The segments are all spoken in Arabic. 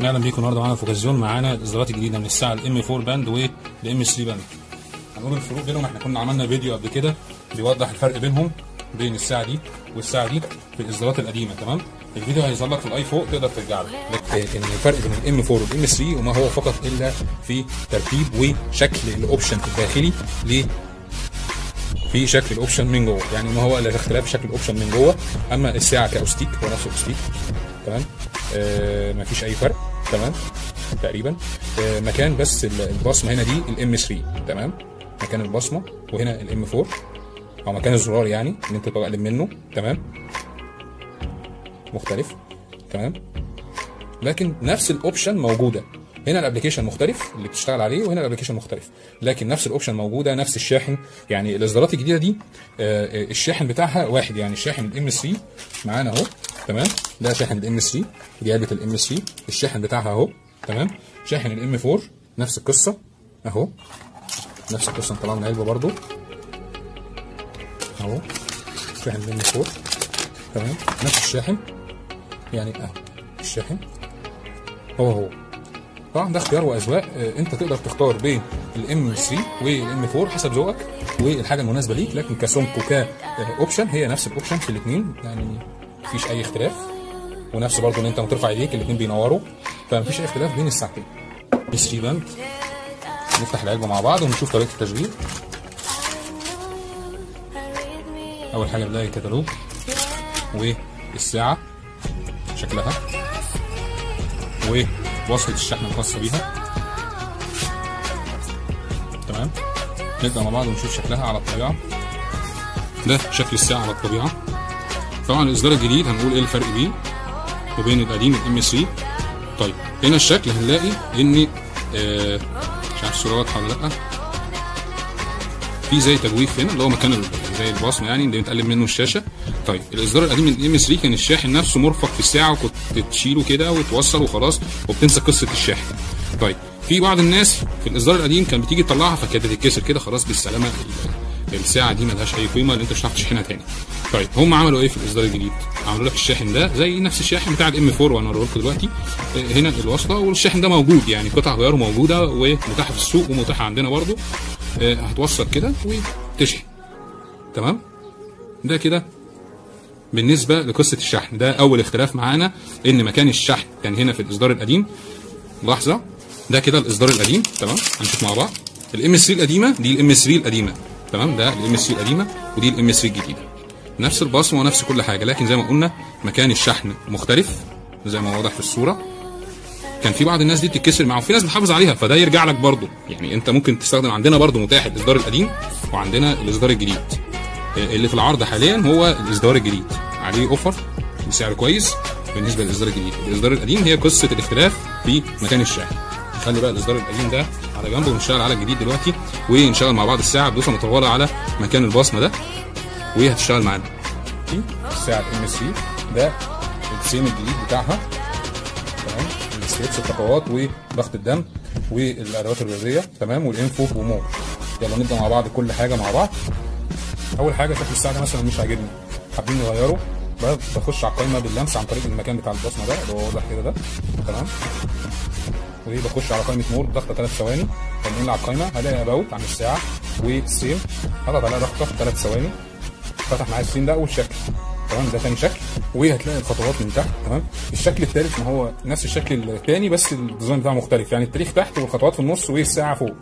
أهلا بيكم النهارده معانا في اوكازيون معانا الاصدارات الجديده من الساعة ال M 4 band وال M 3 band. هنقول الفروق بينهم إحنا كنا عملنا فيديو قبل كده بيوضح الفرق بينهم بين الساعة دي والساعة دي في الاصدارات القديمة تمام؟ الفيديو هيظهر لك في ال i فوق تقدر ترجع له. لكن الفرق بين ال M 4 وال M 3 وما هو فقط إلا في ترتيب وشكل ال option الداخلي ل في شكل ال option من جوه يعني ما هو الا اختلاف شكل ال option من جوه أما الساعة كأستيك هو نفس الأستيك. تمام؟ آه مفيش أي فرق تمام؟ تقريبا. آه مكان بس ال- البصمة هنا دي ال M 3 تمام؟ مكان البصمة وهنا ال M 4 أو مكان الزرار يعني اللي أنت تقلب منه تمام؟ مختلف تمام؟ لكن نفس ال option موجودة. هنا ال application مختلف اللي بتشتغل عليه وهنا ال application مختلف. لكن نفس ال option موجودة نفس الشاحن. يعني الإصدارات الجديدة دي آه، آه، الشاحن بتاعها واحد. يعني شاحن ال M 3 معانا أهو. تمام؟ ده شاحن ال M 3 دي علبة ال M 3 الشاحن بتاعها أهو. تمام؟ شاحن ال M 4 نفس القصة أهو. نفس القصة. طلعنا من العلبه برضو. أهو. شاحن ال M 4 تمام؟ نفس الشاحن. يعني أهو. الشاحن. هو هو. طبعا ده اختيار واذواق آه، أنت تقدر تختار بين ال M 3 وال M 4 حسب ذوقك والحاجة المناسبة ليك لكن كسمك وك option هي نفس ال option في الاثنين يعني مفيش أي اختلاف. ونفس برضه إن أنت لما ترفع إيديك الاثنين بينوروا فمفيش أي اختلاف بين الساعتين 3 band نفتح العلبة مع بعض ونشوف طريقة التشغيل. أول حاجة بنلاقي الكتالوج والساعة شكلها. ووصلة الشحن الخاصة بيها. تمام. نبدأ مع بعض ونشوف شكلها على الطبيعة. ده شكل الساعة على الطبيعة. طبعا الإصدار الجديد هنقول إيه الفرق بيه؟ وبين القديم الام 3 طيب هنا الشكل هنلاقي إن آه مش عارف الصورة واضحة ولا لأ. في زي تجويف هنا اللي هو مكان زي البصمة يعني اللي بتقلب منه الشاشة. طيب الإصدار القديم من الام 3 كان الشاحن نفسه مرفق في الساعة وكنت تشيله كده وتوصل وخلاص وبتنسى قصة الشاحن. طيب في بعض الناس في الإصدار القديم كان بتيجي تطلعها فكانت تتكسر كده خلاص بالسلامة ال- الساعة دي ملهاش أي قيمة لأن أنت مش هتعرف تشحنها تاني. طيب هم عملوا إيه في الإصدار الجديد؟ عملوا لك الشاحن ده زي نفس الشاحن بتاع الام 4 وأنا هوريه لكم دلوقتي. آه، هنا الوصله والشاحن ده موجود يعني قطع غياره موجودة ومتاحة في السوق ومتاحة عندنا برضو آه، هتوصل كده وتشحن. تمام؟ ده كده. بالنسبة لقصة الشحن. ده أول اختلاف معانا إن مكان الشحن كان هنا في الإصدار القديم. لحظة. ده كده الإصدار القديم. تمام. هنشوف مع بعض. الام 3 القديمة دي الام 3 القديمة. تمام. ده الام 3 القديمة ودي الام 3 الجديدة. نفس البصمه ونفس كل حاجة لكن زي ما قلنا مكان الشحن مختلف. زي ما واضح في الصورة. كان في بعض الناس دي بتتكسر معاهم. في ناس بتحافظ عليها فده يرجع لك برضه. يعني أنت ممكن تستخدم عندنا برضه متاح الإصدار القديم وعندنا الإصدار الجديد. اللي في العرض حاليا هو الإصدار الجديد. عليه offer بسعر كويس بالنسبة للإصدار الجديد. الإصدار القديم هي قصة الاختلاف في مكان الشاحن. نخلي بقى الإصدار القديم ده على جنب ونشتغل على الجديد دلوقتي ونشتغل مع بعض الساعة بدوسه مطوله على مكان البصمة ده وهتشتغل معانا. الساعة ال M 3 ده السيم الجديد بتاعها. تمام. ال steps الخطوات وضغط الدم والأدوات الرياضيه تمام. وال info و more يلا نبدأ مع بعض كل حاجة مع بعض. أول حاجة شكل الساعة ده مثلا مش عاجبني. حابين نغيره. بخش على القائمه باللمس عن طريق المكان بتاع البصمه ده. اللي هو واضح كده ده. تمام. وبخش على قائمه more. ضغطه ثلاث ثواني. بنقل على القائمه هلاقي about عن الساعة. والسيم هضغط عليها ضغطة ثلاث ثواني. فتح معايا السين ده. أول شكل. تمام ده تاني شكل. وهتلاقي الخطوات من تحت تمام؟ الشكل الثالث ما هو نفس الشكل الثاني بس ال design بتاعه مختلف. يعني التاريخ تحت والخطوات في النص والساعة فوق.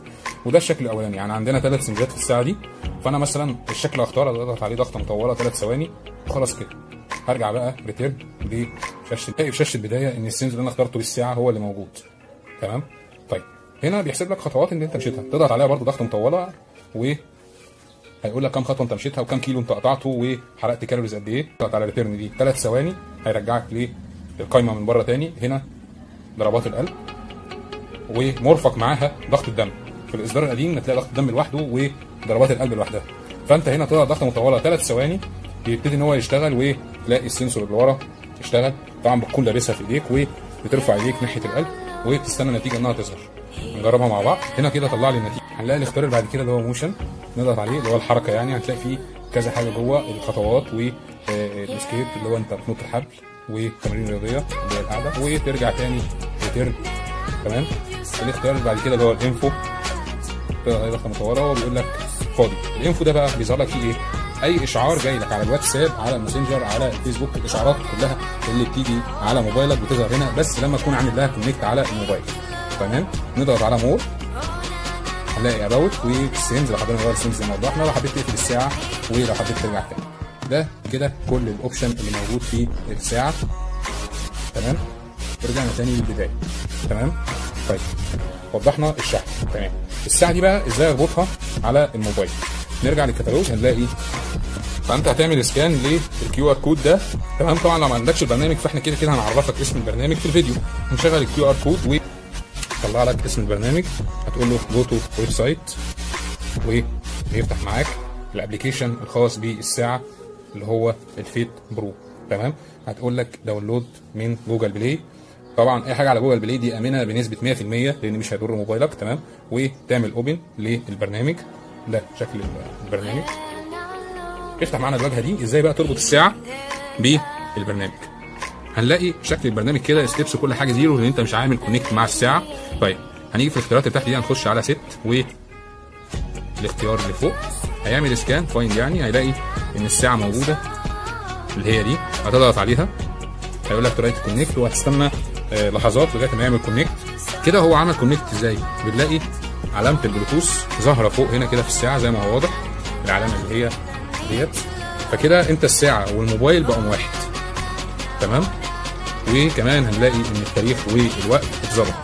وده الشكل الأولاني. يعني عندنا ثلاث ثيمات في الساعة دي. فأنا مثلا الشكل اختار أضغط عليه ضغطة مطولة ثلاث ثواني وخلاص كده. هرجع بقى return لشاشه الاقي في شاشة البداية إن السنس اللي أنا اخترته بالساعة هو اللي موجود. تمام؟ طيب. هنا بيحسب لك خطوات اللي أنت مشيتها. تضغط عليها برضو ضغطة مطولة و هيقول لك كام خطوة انت مشيتها وكام كيلو انت قطعته وحرقت calories قد إيه. تضغط على return دي. ثلاث ثواني هيرجعك للقايمة من بره تاني. هنا ضربات القلب. ومرفق معاها ضغط الدم. في الإصدار القديم هتلاقي ضغط الدم لوحده وضربات القلب لوحدها. فأنت هنا تضغط ضغطه مطوله ثلاث ثواني بيبتدي إن هو يشتغل وتلاقي السنسور اللي ورا اشتغل. طبعا بتكون لابسها في إيديك وبترفع إيديك ناحية القلب وبتستنى النتيجة إنها تظهر. نجربها مع بعض. هنا كده طلع لي النتيجة. هنلاقي الاختيار اللي بعد كده اللي هو موشن نضغط عليه اللي هو الحركة يعني هتلاقي فيه كذا حاجة جوه الخطوات وال skip اللي هو انت بتنط الحبل والتمارين الرياضية اللي هي القاعده وترجع تاني return تمام؟ الاختيار اللي بعد كده اللي هو ال info. ضغطه مطولة هو بيقول لك فاضي. ال info ده بقى بيظهر لك فيه إيه؟ أي إشعار جاي لك على الواتساب على الماسنجر على الفيسبوك الإشعارات كلها اللي بتيجي على موبايلك بتظهر هنا بس لما تكون عامل لها connect على الموبايل. تمام؟ نضغط على more هنلاقي about وال themes لو حبينا نغير ال themes زي ما وضحنا لو حبيت تقفل الساعة ولو حبيت ترجع تاني. ده كده كل ال option اللي موجود في الساعة. تمام؟ ورجعنا تاني للبداية. تمام؟ طيب. وضحنا الشحن. تمام. الساعة دي بقى إزاي اربطها على الموبايل؟ نرجع للكتالوج هنلاقي فانت هتعمل scan لل QR code ده. تمام؟ طبعا لو ما عندكش البرنامج فاحنا كده كده هنعرفك اسم البرنامج في الفيديو. هنشغل ال QR code و طلع لك اسم البرنامج هتقول له go to website وبيفتح معاك ال application الخاص بالساعة اللي هو ال FitPro. تمام؟ هتقول لك download من Google Play. طبعا أي حاجة على Google Play دي أمنة بنسبة 100% لأن مش هيضر موبايلك. تمام؟ وتعمل open للبرنامج ده شكل البرنامج. افتح معانا الواجهة دي. إزاي بقى تربط الساعة بالبرنامج؟ هنلاقي شكل البرنامج كده steps كل حاجة zero لأن أنت مش عامل connect مع الساعة. طيب هنيجي في الاختيارات اللي تحت دي هنخش على set و الاختيار اللي فوق. هيعمل scan find يعني هيلاقي إن الساعة موجودة اللي هي دي هتضغط عليها. هيقول لك try to connect وهتستنى آه لحظات لغاية ما يعمل connect كده هو عمل connect إزاي؟ بنلاقي علامة البلوتوث ظاهرة فوق هنا كده في الساعة زي ما هو واضح العلامة اللي هي ديت. فكده أنت الساعة والموبايل بقوا واحد. تمام؟ وكمان هنلاقي إن التاريخ والوقت اتظبط.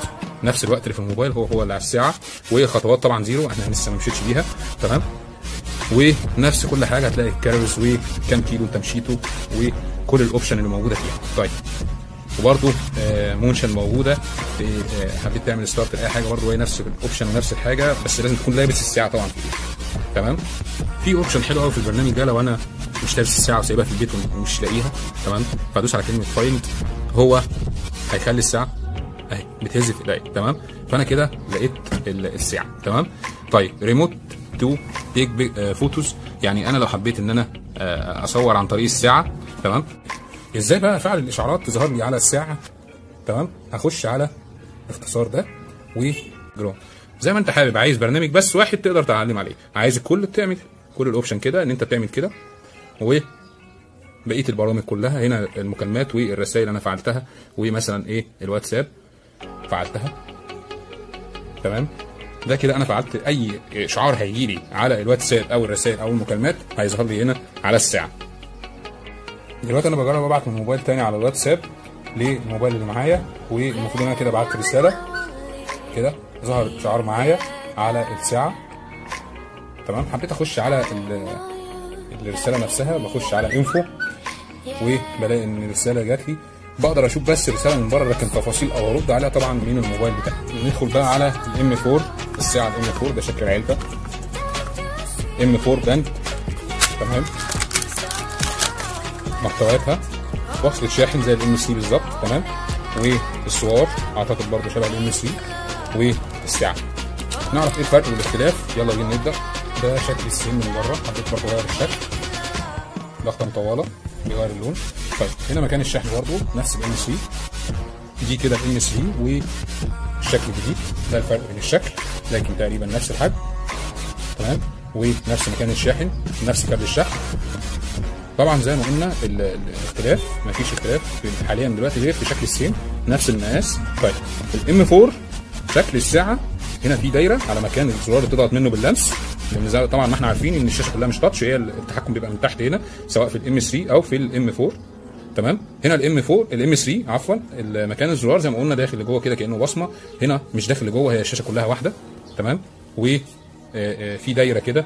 نفس الوقت اللي في الموبايل هو هو اللي على الساعة وخطوات طبعا zero إحنا لسه ما مشيتش بيها تمام؟ ونفس كل حاجة هتلاقي ال calories وكام كيلو انت مشيته وكل ال option اللي موجودة فيها. طيب. وبرده آه motion موجودة آه حبيت تعمل start لأي حاجة برده هي نفس ال option ونفس الحاجة بس لازم تكون لابس الساعة طبعا. تمام؟ في option حلو قوي في البرنامج ده لو أنا مش لابس الساعة وسايبها في البيت ومش لاقيها تمام؟ فادوس على كلمة find هو هيخلي الساعة أهي بتهز في ايديا تمام؟ فأنا كده لقيت الساعة تمام؟ طيب remote to take photos يعني أنا لو حبيت إن أنا أصور عن طريق الساعة تمام؟ إزاي بقى افعل الإشعارات تظهر لي على الساعة؟ تمام؟ هخش على الاختصار ده وجرون زي ما أنت حابب عايز برنامج بس واحد تقدر تعلم عليه عايز الكل بتعمل كل الاوبشن كده إن أنت بتعمل كده و بقية البرامج كلها هنا المكالمات والرسائل اللي أنا فعلتها ومثلا إيه الواتساب فعلتها. تمام؟ ده كده أنا فعلت أي اشعار هيجي لي على الواتساب أو الرسائل أو المكالمات هيظهر لي هنا على الساعة. دلوقتي أنا بجرب أبعت من موبايل تاني على الواتساب للموبايل اللي معايا والمفروض إن أنا كده بعت رسالة. كده ظهر اشعار معايا على الساعة. تمام؟ حبيت أخش على الرسالة نفسها بخش على info وبلاقي إن الرسالة جات لي. بقدر أشوف بس الرسالة من بره لكن تفاصيل أو أرد عليها طبعا من الموبايل بتاعي. ندخل بقى على ال M 4 الساعة ال M 4 ده شكل العلبة. M 4 band تمام. محتوياتها وصلة شاحن زي الام سي بالظبط تمام. والصور أعتقد برضه شبه الام سي والساعة. نعرف إيه الفرق والاختلاف يلا بينا نبدأ. ده شكل ال screen من بره. حبيت برضه أغير الشكل. ضغطه مطولة. بيغير اللون. طيب هنا مكان الشحن برضه نفس الام سي دي كده الام سي والشكل الجديد ده الفرق بين الشكل لكن تقريبا نفس الحجم. تمام؟ ونفس مكان الشاحن نفس كابل الشحن. طبعا زي ما قلنا الاختلاف مفيش اختلاف. حاليا دلوقتي غير في شكل ال screen نفس المقاس. طيب ال M 4 شكل الساعة. هنا في دايرة على مكان الزرار اللي تضغط منه باللمس. لأن طبعا ما إحنا عارفين إن الشاشة كلها مش touch هي التحكم بيبقى من تحت هنا سواء في ال M 3 أو في ال M 4 تمام؟ هنا ال M 4 ال M 3 عفوا مكان الزرار زي ما قلنا داخل لجوه كده كأنه بصمة هنا مش داخل لجوه هي الشاشة كلها واحدة. تمام؟ و في دايرة كده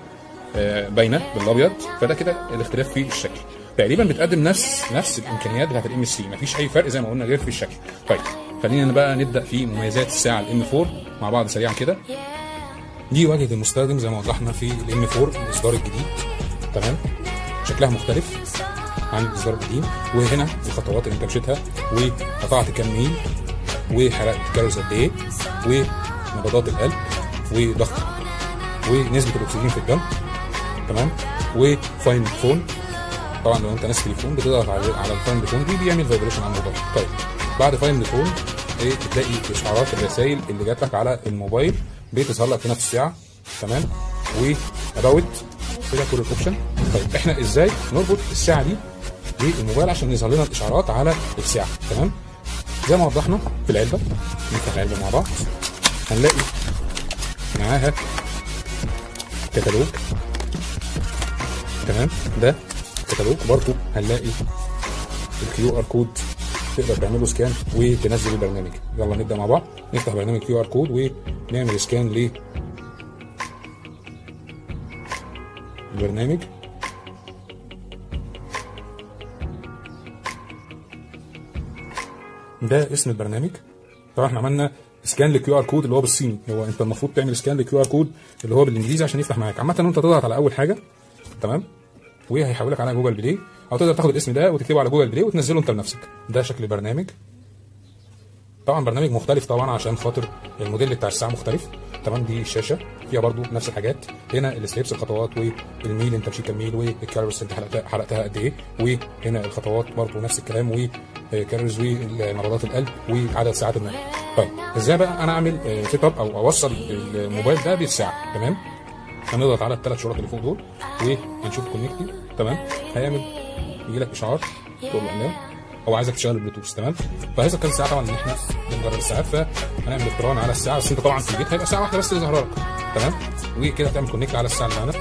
باينة بالأبيض فده كده الاختلاف في الشكل. تقريبا بتقدم نفس نفس الإمكانيات بتاعت الام 3 مفيش أي فرق زي ما قلنا غير في الشكل. طيب خلينا بقى نبدأ في مميزات الساعة الام 4 مع بعض سريعا كده. دي واجهه المستخدم زي ما وضحنا في الام 4 الإصدار الجديد. تمام؟ شكلها مختلف عن الإصدار القديم. وهنا الخطوات اللي انت مشيتها وقطعت كام ميل وحرقت calories قد إيه ونبضات القلب وضغط ونسبة الأكسجين في الدم. تمام؟ و find phone. طبعا لو انت ناسي تليفون بتضغط على على ال find phone دي بيعمل vibration على الموبايل. طيب بعد find phone إيه بتلاقي اشعارات الرسائل اللي جات لك على الموبايل. بتظهر لك هنا في الساعة. تمام؟ و about كده كل ال option طيب إحنا إزاي نربط الساعة دي بالموبايل عشان يظهر لنا الإشعارات على الساعة؟ تمام؟ زي ما وضحنا في العلبة. نفتح العلبة مع بعض. هنلاقي معاها كتالوج. تمام؟ ده كتالوج. برضو هنلاقي ال QR code تقدر تعمله scan وتنزل البرنامج. يلا نبدأ مع بعض. نفتح برنامج QR code ونعمل scan ل البرنامج ده اسم البرنامج. طبعا إحنا عملنا scan لل QR code اللي هو بالصيني. هو انت المفروض تعمل scan لل QR code اللي هو بالانجليزي عشان يفتح معاك. عامة انت تضغط على أول حاجة تمام؟ وهيحولك على Google Play أو تقدر تاخد الاسم ده وتكتبه على Google Play وتنزله انت بنفسك ده شكل البرنامج. طبعا برنامج مختلف طبعا عشان خاطر الموديل بتاع الساعة مختلف. تمام دي الشاشه فيها برضو نفس الحاجات. هنا ال steps الخطوات والميل انت مشيت كام ميل وال calories انت حرقتها قد إيه وهنا الخطوات برضو نفس الكلام و calories ونبضات القلب وعدد ساعات النوم. طيب إزاي بقى أنا أعمل set up أو أوصل الموبايل ده بالساعة؟ تمام؟ هنضغط على الثلاث شرط اللي فوق دول وهنشوف connect تمام؟ هيعمل يجي لك إشعار تقول له هو عايزك تشغل البلوتوث تمام؟ فهيظهر كام ساعة طبعا إن إحنا بنجرب الساعات فهنعمل اقتران على الساعة بس أنت طبعا في البيت هيبقى ساعة واحدة بس اللي لك تمام؟ وكده تعمل كونكت على الساعة اللي معانا.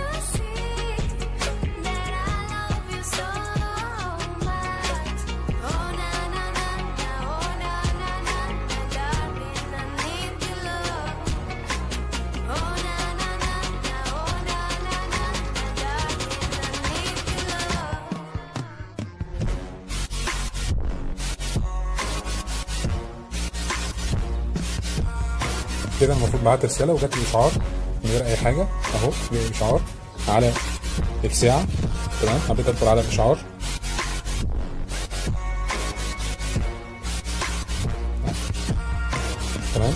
كده المفروض بعت رسالة وجات لي إشعار من غير أي حاجة. أهو جاي إشعار. على الساعة تمام؟ حبيت أدخل على الإشعار. تمام؟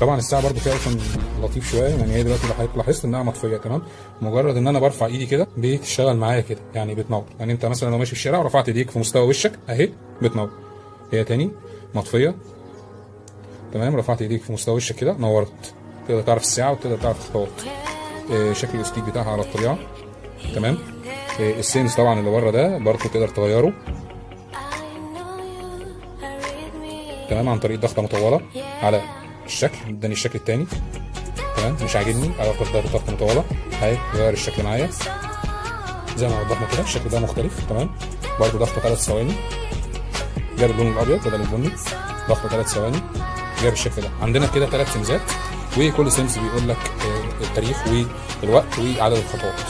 طبعا الساعة برضو فيها أوبشن لطيف شوية يعني هي دلوقتي حضرتك لاحظت إنها مطفية. تمام؟ مجرد إن أنا برفع إيدي كده بتشتغل معايا كده يعني بتنور. يعني أنت مثلا لو ماشي في الشارع ورفعت إيديك في مستوى وشك أهي بتنور. هي تاني؟ مطفية. تمام رفعت ايديك في مستوى وشك كده نورت. تقدر تعرف الساعة وتقدر تعرف الخطوات آه شكل الستيك بتاعها على الطبيعة. تمام. آه السينس طبعا اللي بره ده برضه تقدر تغيره. تمام عن طريق ضغطة مطولة على الشكل. اداني الشكل التاني. تمام مش عاجبني. اضغط ده بضغطه مطولة. اهي غير الشكل معايا. زي ما وضحنا كده الشكل ده مختلف. تمام. برضه ضغطة ثلاث ثواني. جاب اللون الأبيض بدل البني ضغطه ثلاث ثواني. جاب الشكل ده. عندنا كده ثلاث سمزات وكل سمز بيقول لك التاريخ والوقت وعدد الخطوات.